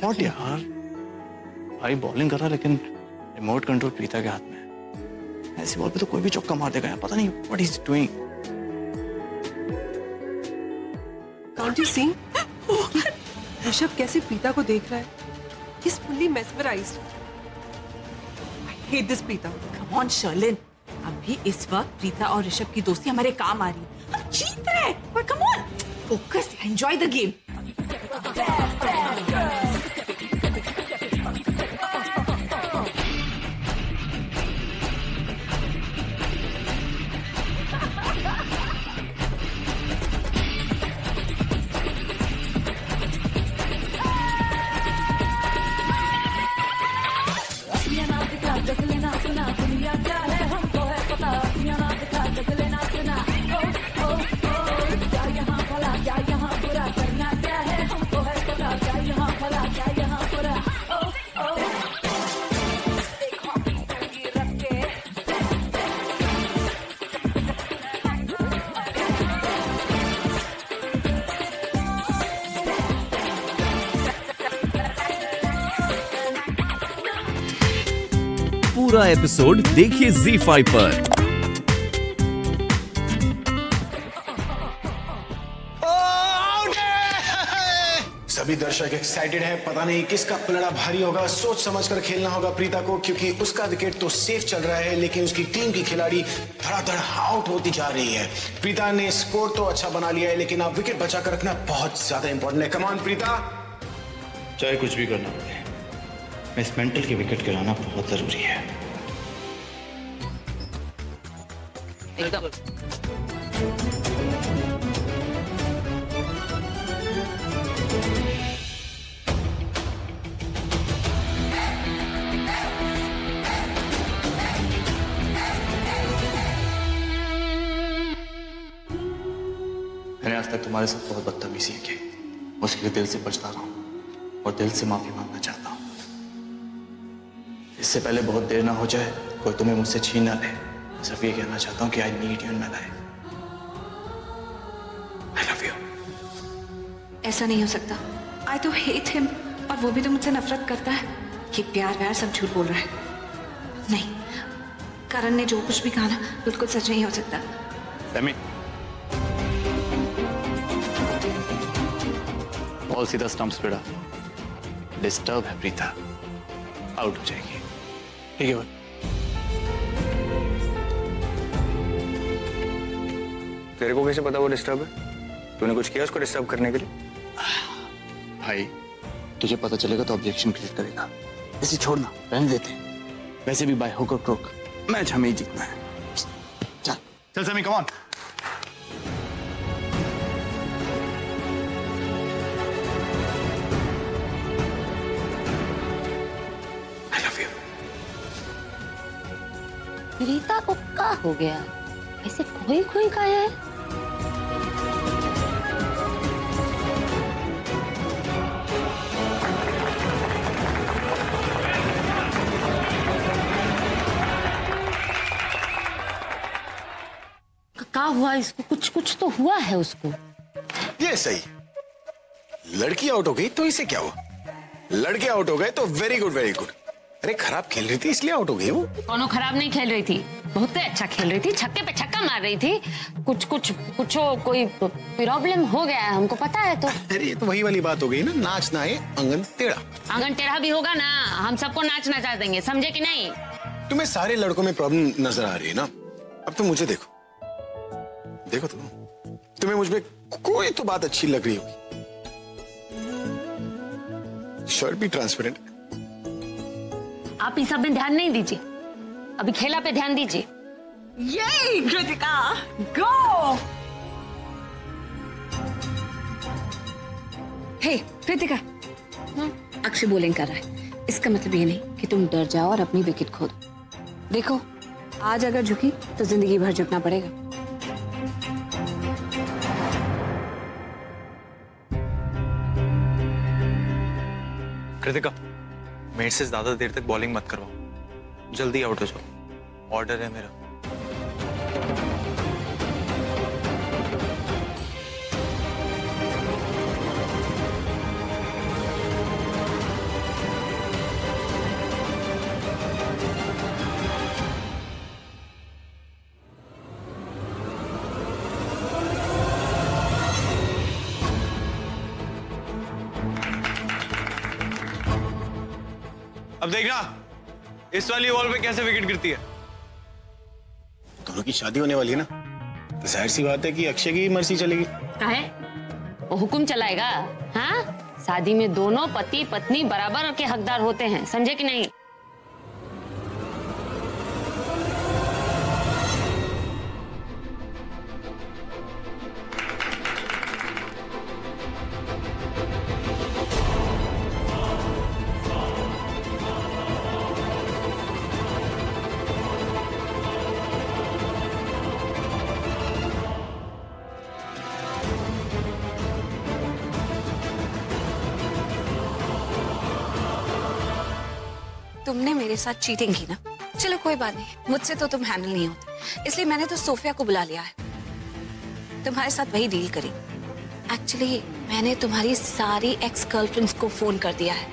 What यार भाई bowling कर रहा लेकिन रिमोट कंट्रोल प्रीता के हाथ में है ऐसी बॉल पे तो कोई भी चौका मार देगा यार पता नहीं what is doing Can't you see? Rishabh कैसे प्रीता को देख रहा है He's fully mesmerized. I hate this Preeta. Come on, Sherlin. अभी इस वक्त प्रीता और ऋषभ की दोस्ती हमारे काम आ रही है हम जीत रहे हैं पर come on focus enjoy the game पूरा एपिसोड देखिए Z5 पर। सभी दर्शक एक्साइटेड हैं पता नहीं किसका पलड़ा भारी होगा सोच समझ कर खेलना होगा प्रीता को क्योंकि उसका विकेट तो सेफ़ चल रहा है लेकिन उसकी टीम की खिलाड़ी धड़ाधड़ आउट होती जा रही है। प्रीता ने स्कोर तो अच्छा बना लिया है लेकिन अब विकेट बचा कर रखना बहुत ज़्यादा इंपॉर्टेंट है। कमान प्रीता। चाहे कुछ भी करना पड़े इस मेंटल की विकेट गिराना बहुत ज़रूरी है। एकदम। मैंने आज तक तुम्हारे साथ बहुत बदतमीजी की उसके लिए दिल से पछता रहा हूँ और दिल से माफ़ी मांगना चाहता हूँ। इससे पहले बहुत देर ना हो जाए, कोई तुम्हें मुझसे छीन ना ले। सिर्फ़ ये कहना चाहता हूँ कि I need you in my life I love you ऐसा नहीं हो सकता। आई तो हेट हिम और वो भी तो मुझसे नफरत करता है। ये प्यार व्यार सब झूठ बोल रहा है। नहीं करण ने जो कुछ भी कहा ना बिल्कुल सच नहीं हो सकता। सैमी बॉल सीधा स्टंप्स पे डिस्टर्ब है प्रीता। आउट हो जाएगी। ठीक है तेरे को कैसे पता वो डिस्टर्ब है? तूने कुछ किया उसको डिस्टर्ब करने के लिए? भाई तुझे पता चलेगा तो ऑब्जेक्शन क्रिएट करेगा। इसे छोड़ना रहने देते वैसे भी बाय हुक और क्रोक मैच हमें ही जीतना है। चल। चल Sami come on I love you Rita को का हो गया? ऐसे खोई खोई का है? हुआ इसको? कुछ कुछ तो हुआ है उसको। ये सही। लड़की आउट हो गई तो इसे क्या हुआ? लड़के आउट हो गए तो वेरी गुड वेरी गुड अरे खराब खेल रही थी इसलिए आउट हो गई वो। कोनो खराब नहीं खेल रही थी? बहुत ही अच्छा खेल रही थी छक्के पे छक्का मार रही थी। कुछ कुछ कुछ कोई प्रॉब्लम हो गया है हमको पता है तो। अरे ये तो वही वाली बात हो गई ना नाच ना है अंगन टेढ़ा। आँगन टेढ़ा भी होगा ना हम सबको नाचना चाह देंगे समझे कि नहीं? तुम्हें सारे लड़कों में प्रॉब्लम नज़र आ रही है ना? अब तुम मुझे देखो। देखो तुम। तुम्हें मुझमें कोई तो बात अच्छी लग रही होगी। शर्ट भी ट्रांसपेरेंट आप इस सब में ध्यान नहीं दीजिए। अभी खेला पे ध्यान दीजिए। ये Kritika go hey Kritika. Akshay bowling कर रहा है। इसका मतलब ये नहीं कि तुम डर जाओ और अपनी विकेट खो दो देखो आज अगर झुकी तो ज़िंदगी भर झुकना पड़ेगा। कृतिका, मेरे से ज़्यादा देर तक बॉलिंग मत करवाओ। जल्दी आउट हो जाओ। ऑर्डर है मेरा। अब देखना इस वाली वॉल पे कैसे विकेट गिरती है। दोनों की शादी होने वाली है ना? तो ज़ाहिर सी बात है कि अक्षय की मर्ज़ी चलेगी। काहे वो हुक्म चलाएगा हाँ? शादी में दोनों पति पत्नी बराबर के हकदार होते हैं समझे कि नहीं? तुमने मेरे साथ चीटिंग की ना? चलो, कोई बात नहीं। मुझसे तो तुम हैंडल नहीं होते। इसलिए मैंने तो सोफिया को बुला लिया है। तुम्हारे साथ वही डील करी। एक्चुअली मैंने तुम्हारी सारी एक्स गर्लफ्रेंड्स को फ़ोन कर दिया है।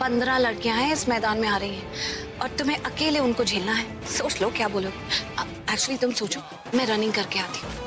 पंद्रह लड़कियाँ हैं इस मैदान में आ रही हैं और तुम्हें अकेले उनको झेलना है। सोच लो, क्या बोलोगे? एक्चुअली तुम सोचो, मैं रनिंग करके आती हूँ।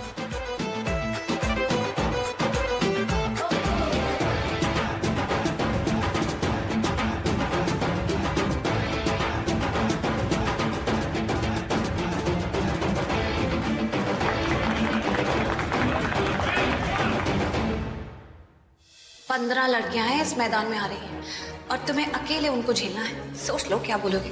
पंद्रह लड़कियाँ हैं इस मैदान में आ रही हैं और तुम्हें अकेले उनको झेलना है। सोच लो क्या बोलोगे।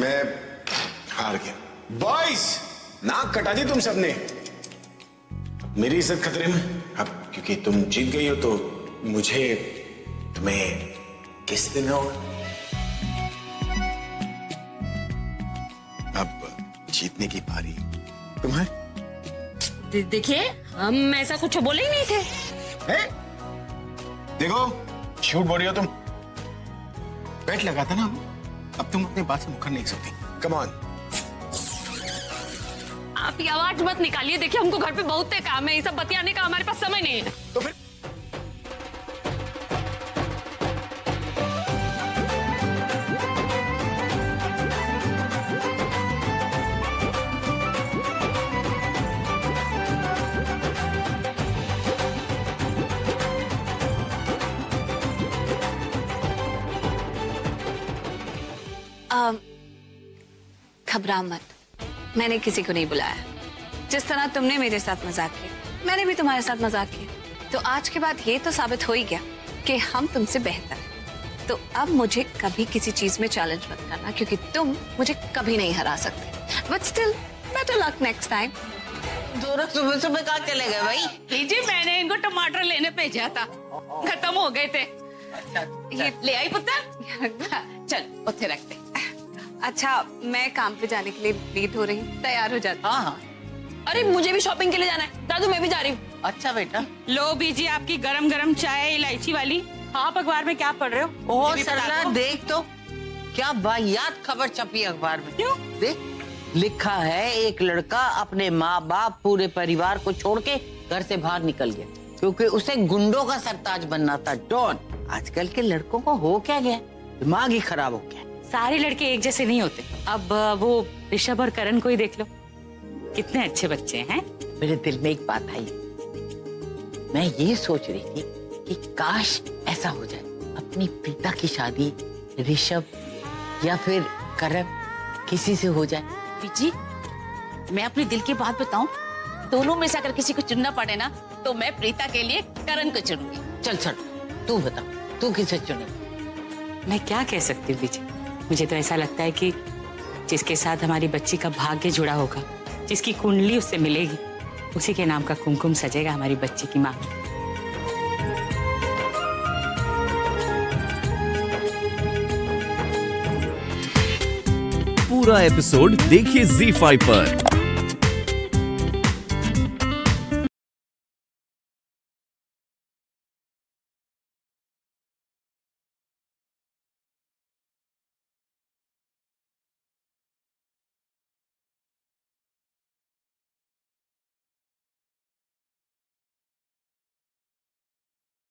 मैं हार गया। बॉयज़ नाक कटा दी तुम सबने। मेरी इज़्ज़त खतरे में। अब क्योंकि तुम जीत गई हो तो मुझे तुम्हें किस दिन होगा? जीतने की बारी। तुम्हारी देखिए हम ऐसा कुछ बोले ही नहीं थे। है? देखो झूठ बोल रही हो तुम। बैट लगा था ना अब। तुम अपने बात से मुखर नहीं सकती। कम ऑन आप ये आवाज़ मत निकालिए। देखिए हमको घर पे बहुत काम है। ये सब बतियाने का हमारे पास समय नहीं है। तो फिर घबरा मत। मैंने किसी को नहीं बुलाया। जिस तरह तुमने मेरे साथ मज़ाक किया मैंने भी तुम्हारे साथ मज़ाक किया। तो आज के बाद ये तो साबित हो ही गया कि हम तुमसे बेहतर हैं। तो अब मुझे कभी किसी चीज़ में चैलेंज मत करना क्योंकि तुम मुझे कभी नहीं हरा सकते। But still better luck next time दोनों सुबह सुबह कहाँ चले गए भाई। जी मैंने इनको टमाटर लेने भेजा था। खत्म हो गए थे। ये ले आई पुत्र? चल उठे रखते। अच्छा मैं काम पे जाने के लिए लेट हो रही हूँ। तैयार हो जाती हाँ। हाँ अरे मुझे भी शॉपिंग के लिए जाना है। दादू मैं भी जा रही हूँ। अच्छा बेटा। लो बीजी आपकी गरम गरम चाय इलायची वाली। आप अखबार में क्या पढ़ रहे हो? ओ मुझे सरला दो। देख तो। क्या वाहियात खबर छपी अखबार में। क्यों? देख लिखा है एक लड़का अपने माँ बाप पूरे परिवार को छोड़ के घर से बाहर निकल गया क्योंकि उसे गुंडों का सरताज बनना था। डॉन आजकल के लड़कों को हो क्या गया? दिमाग ही खराब हो गया। सारे लड़के एक जैसे नहीं होते। अब वो ऋषभ और करण को ही देख लो। कितने अच्छे बच्चे हैं। मेरे दिल में एक बात आई। मैं ये सोच रही थी कि काश ऐसा हो जाए। अपनी पिता की शादी ऋषभ या फिर करण किसी से हो जाए। बीजी मैं अपने दिल की बात बताऊँ? दोनों में से अगर किसी को चुनना पड़े ना तो मैं प्रीता के लिए करण को चुनूँगी। चल चल। तू बता तू किसे चुने? मैं क्या कह सकती हूँ बीजी मुझे तो ऐसा लगता है कि जिसके साथ हमारी बच्ची का भाग्य जुड़ा होगा जिसकी कुंडली उससे मिलेगी उसी के नाम का कुमकुम सजेगा हमारी बच्ची की माँ। पूरा एपिसोड देखिए Z5 पर।